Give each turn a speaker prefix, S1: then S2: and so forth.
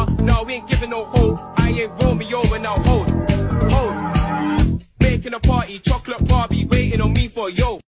S1: Nah, nah, we ain't giving no hold. I ain't Romeo and I'll hold, hold. Making a party, chocolate Barbie, waiting on me for yo.